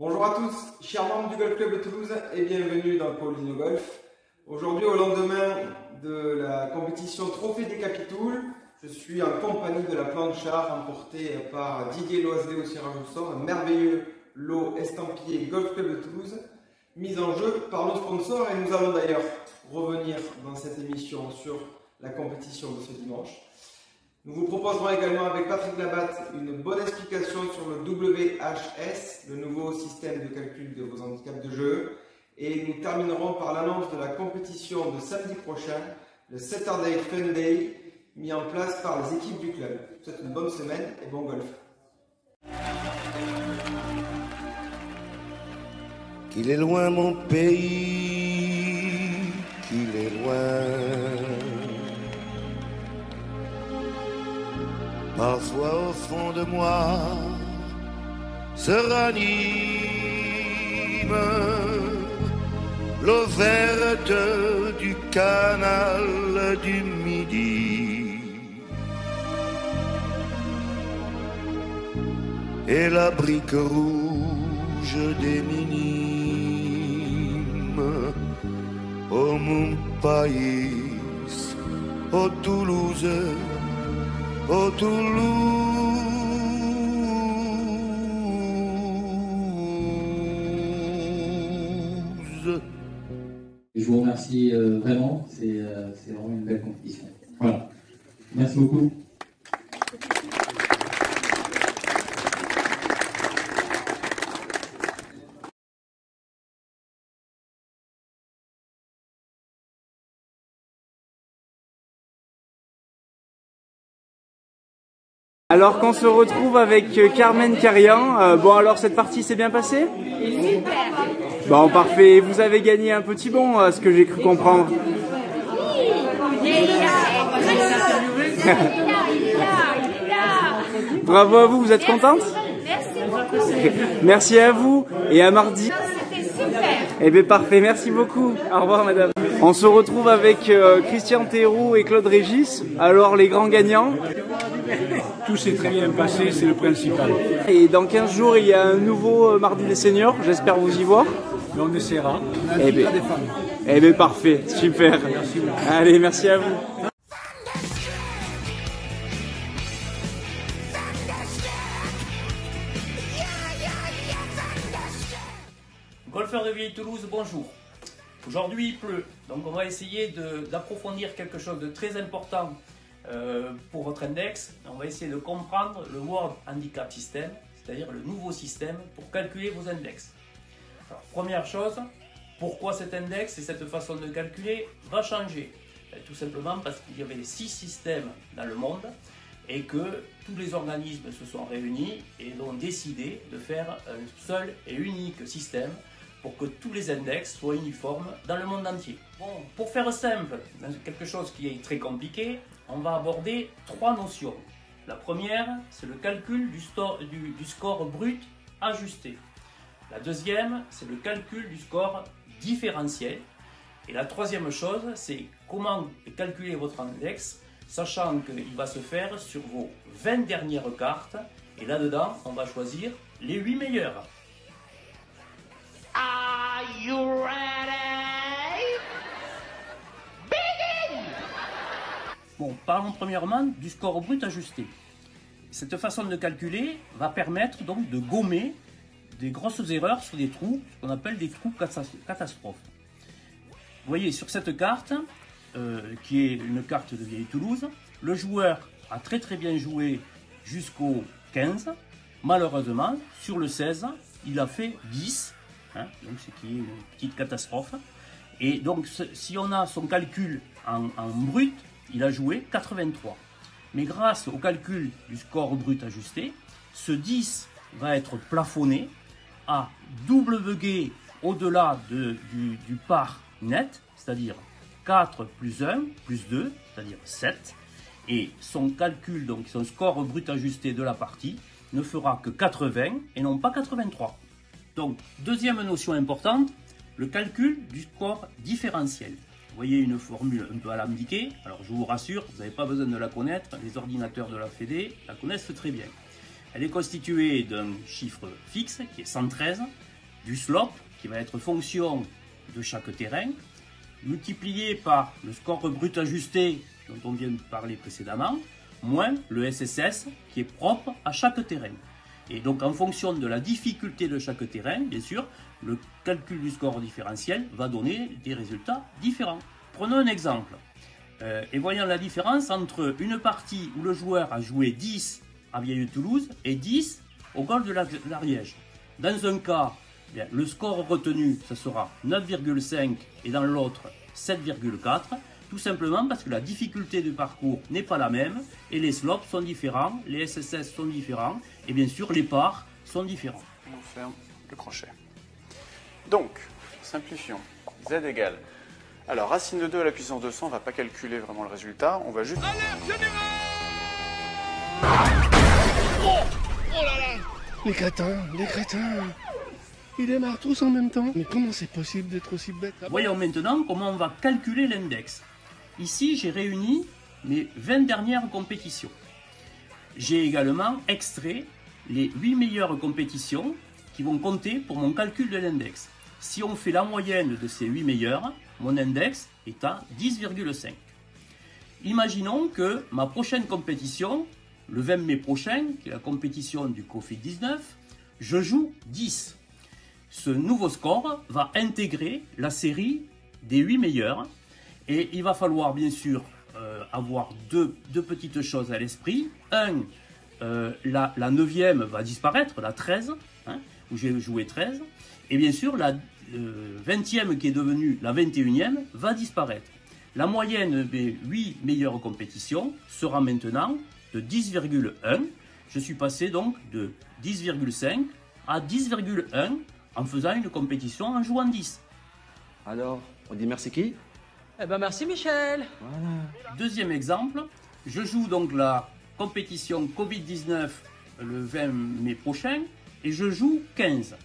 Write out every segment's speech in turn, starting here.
Bonjour à tous, chers membres du Golf Club de Toulouse et bienvenue dans Paulino Golf. Aujourd'hui, au lendemain de la compétition Trophée des Capitouls, je suis en compagnie de la planchard emportée par Didier Loiselet au tirage un merveilleux lot estampillé Golf Club de Toulouse, mis en jeu par nos sponsors et nous allons d'ailleurs revenir dans cette émission sur la compétition de ce dimanche. Nous vous proposerons également avec Patrick Labatte une bonne explication sur le WHS, le nouveau système de calcul de vos handicaps de jeu. Et nous terminerons par l'annonce de la compétition de samedi prochain, le Saturday Fun Day, mis en place par les équipes du club. Je vous souhaite une bonne semaine et bon golf. Qu'il est loin mon pays, qu'il est loin. Parfois au fond de moi se ranime l'eau verte du canal du Midi. Et la brique rouge des minimes au mon pays, au Toulouse Toulouse. Je vous remercie euh, vraiment, euh, c'est vraiment une belle compétition. Voilà. Merci beaucoup. Alors qu'on se retrouve avec euh, Carmen Carian. Euh, bon alors cette partie s'est bien passée? Super. Bon parfait, vous avez gagné un petit bon à ce que j'ai cru comprendre. Il est là. Il est là. Il est là. Il est là. Bravo à vous, vous êtes contente? Merci beaucoup. Merci à vous et à mardi. Eh bien parfait, merci beaucoup. Au revoir madame. On se retrouve avec euh, Christian Théroux et Claude Régis. Alors les grands gagnants? Tout s'est très bien passé, c'est le principal. Et dans 15 jours, il y a un nouveau euh, Mardi des Seniors. J'espère vous y voir. Mais on essaiera. Eh bien, eh bien parfait, super. Allez, merci à vous. Golfeur de Vieille Toulouse, bonjour. Aujourd'hui il pleut, donc on va essayer de- d'approfondir quelque chose de très important euh, pour votre index. On va essayer de comprendre le World Handicap System, c'est-à-dire le nouveau système pour calculer vos index. Première chose, pourquoi cet index et cette façon de calculer va changer Ben, Tout simplement parce qu'il y avait six systèmes dans le monde et que tous les organismes se sont réunis et ont décidé de faire un seul et unique système pour que tous les index soient uniformes dans le monde entier. Bon, pour faire simple, quelque chose qui est très compliqué, on va aborder trois notions. La première, c'est le calcul du- du score brut ajusté. La deuxième, c'est le calcul du score différentiel. Et la troisième chose, c'est comment calculer votre index, sachant qu'il va se faire sur vos 20 dernières cartes. Et là-dedans, on va choisir les 8 meilleures. Bon, parlons premièrement du score brut ajusté. Cette façon de calculer va permettre donc de gommer des grosses erreurs sur des trous, qu'on appelle des trous cata- catastrophes. Vous voyez sur cette carte, euh, qui est une carte de vieille Toulouse, le joueur a très très bien joué jusqu'au 15. Malheureusement, sur le 16, il a fait 10, hein, donc ce qui est une petite catastrophe. Et donc, si on a son calcul en, en brut, il a joué 83. Mais grâce au calcul du score brut ajusté, ce 10 va être plafonné à double bugué au-delà de- du, du par net, c'est-à-dire 4 plus 1 plus 2, c'est-à-dire 7. Et son calcul, donc son score brut ajusté de la partie, ne fera que 80 et non pas 83. Donc, deuxième notion importante, le calcul du score différentiel. Vous voyez une formule un peu alambiquée. Alors, je vous rassure, vous n'avez pas besoin de la connaître. Les ordinateurs de la Fédé la connaissent très bien. Elle est constituée d'un chiffre fixe, qui est 113, du slope, qui va être fonction de chaque terrain, multiplié par le score brut ajusté dont on vient de parler précédemment, moins le SSS qui est propre à chaque terrain. Et donc en fonction de la difficulté de chaque terrain, bien sûr, le calcul du score différentiel va donner des résultats différents. Prenons un exemple. Euh, et voyons la différence entre une partie où le joueur a joué 10 à Vieille-Toulouse et 10 au golf de l'Ariège. Dans un cas, bien, le score retenu, ce sera 9,5 et dans l'autre 7,4 tout simplement parce que la difficulté du parcours n'est pas la même et les slopes sont différents, les SSS sont différents et bien sûr les parts sont différents. On ferme le crochet. Donc, simplifions. Z égale. Alors, racine de 2 à la puissance de 100, on ne va pas calculer vraiment le résultat, on va juste... Oh, oh là là Les crétins, les crétins Ils démarrent tous en même temps. Mais comment c'est possible d'être aussi bête? Voyons maintenant comment on va calculer l'index. Ici, j'ai réuni mes 20 dernières compétitions. J'ai également extrait les 8 meilleures compétitions qui vont compter pour mon calcul de l'index. Si on fait la moyenne de ces 8 meilleures, mon index est à 10,5. Imaginons que ma prochaine compétition, le 20 mai prochain, qui est la compétition du Covid-19, je joue 10. Ce nouveau score va intégrer la série des 8 meilleurs et il va falloir bien sûr euh, avoir deux, petites choses à l'esprit. Un, euh, la, 9e va disparaître, la 13, hein, où j'ai joué 13. Et bien sûr, la 20e qui est devenue la 21e va disparaître. La moyenne des 8 meilleures compétitions sera maintenant de 10,1. Je suis passé donc de 10,5 à 10,1 en faisant une compétition en jouant 10. Alors, on dit merci qui? Eh ben merci Michel. Deuxième exemple, je joue donc la compétition Covid-19 le 20 mai prochain et je joue 15.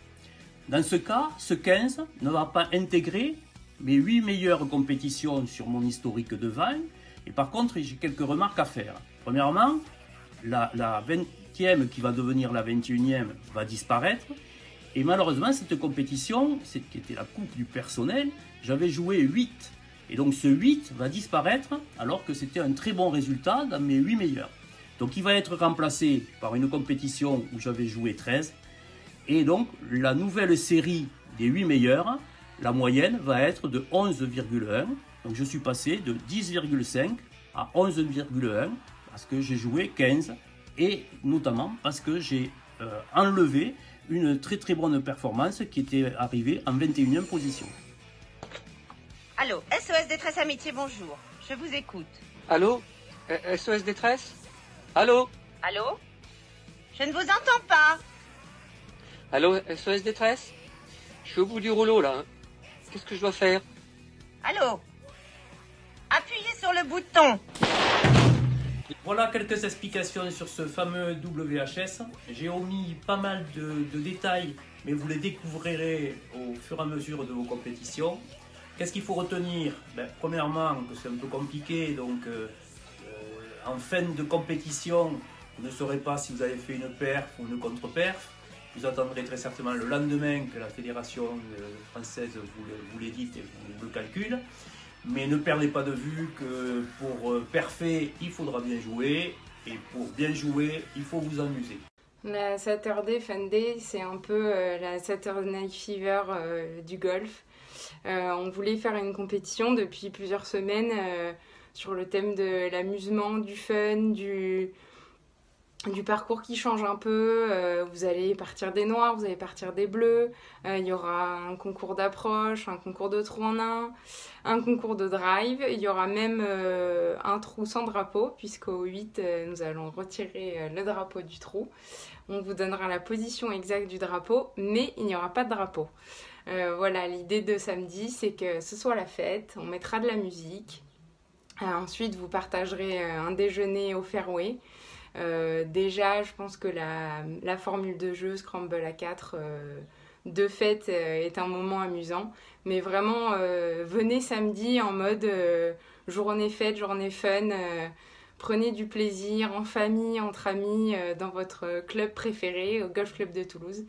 Dans ce cas, ce 15 ne va pas intégrer mes 8 meilleures compétitions sur mon historique de 20. Et par contre, j'ai quelques remarques à faire. Premièrement, la, la 20e qui va devenir la 21e va disparaître. Et malheureusement, cette compétition, qui était la coupe du personnel, j'avais joué 8 et donc ce 8 va disparaître alors que c'était un très bon résultat dans mes 8 meilleurs. Donc il va être remplacé par une compétition où j'avais joué 13. Et donc la nouvelle série des 8 meilleurs, la moyenne va être de 11,1. Donc je suis passé de 10,5 à 11,1 parce que j'ai joué 15 et notamment parce que j'ai euh, enlevé une très très bonne performance qui était arrivée en 21e position. Allô, SOS Détresse Amitié, bonjour. Je vous écoute. Allô SOS Détresse? Allô? Allô? Je ne vous entends pas. Allô, SOS Détresse? Je suis au bout du rouleau là. Hein. Qu'est-ce que je dois faire? Allô? Appuyez sur le bouton. Voilà quelques explications sur ce fameux WHS. J'ai omis pas mal de, de détails, mais vous les découvrirez au fur et à mesure de vos compétitions. Qu'est-ce qu'il faut retenir? Ben, Premièrement, que c'est un peu compliqué, donc euh, euh, en fin de compétition, vous ne saurez pas si vous avez fait une perf ou une contre-perf. Vous attendrez très certainement le lendemain que la fédération euh, française vous, l'édite et vous le calcule. Mais ne perdez pas de vue que pour perfer, il faudra bien jouer. Et pour bien jouer, il faut vous amuser. La Saturday Fun Day, c'est un peu la Saturday Night Fever du golf. Euh, on voulait faire une compétition depuis plusieurs semaines euh, sur le thème de l'amusement, du fun, du, parcours qui change un peu. Euh, vous allez partir des noirs, vous allez partir des bleus. il y aura un concours d'approche, un concours de trou en un, un concours de drive. Il y aura même un trou sans drapeau, puisqu'au 8, nous allons retirer le drapeau du trou. On vous donnera la position exacte du drapeau, mais il n'y aura pas de drapeau. Euh, voilà, l'idée de samedi, c'est que ce soit la fête, on mettra de la musique. Euh, ensuite, vous partagerez euh, un déjeuner au fairway. déjà, je pense que la, formule de jeu Scramble à 4 de fête est un moment amusant. Mais vraiment, venez samedi en mode journée fête, journée fun. Prenez du plaisir en famille, entre amis, euh, dans votre club préféré, au Golf Club de Toulouse.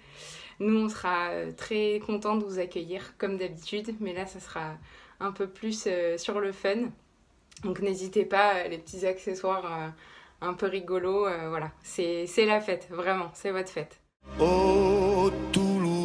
Nous, on sera euh, très contents de vous accueillir comme d'habitude, mais là, ça sera un peu plus euh, sur le fun. Donc n'hésitez pas, les petits accessoires un peu rigolos, voilà. C'est la fête, vraiment, c'est votre fête. Oh Toulouse,